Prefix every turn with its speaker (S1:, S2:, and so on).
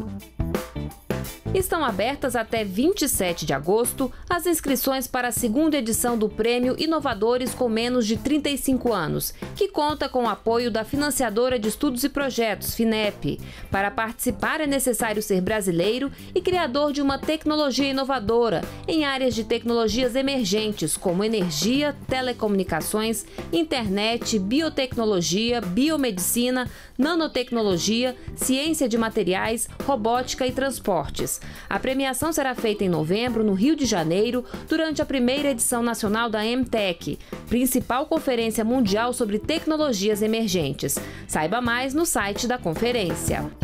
S1: Bye. Estão abertas até 27 de agosto as inscrições para a segunda edição do Prêmio Inovadores com Menos de 35 anos, que conta com o apoio da financiadora de estudos e projetos, FINEP. Para participar é necessário ser brasileiro e criador de uma tecnologia inovadora em áreas de tecnologias emergentes como energia, telecomunicações, internet, biotecnologia, biomedicina, nanotecnologia, ciência de materiais, robótica e transportes. A premiação será feita em novembro, no Rio de Janeiro, durante a primeira edição nacional da MTech, principal conferência mundial sobre tecnologias emergentes. Saiba mais no site da conferência.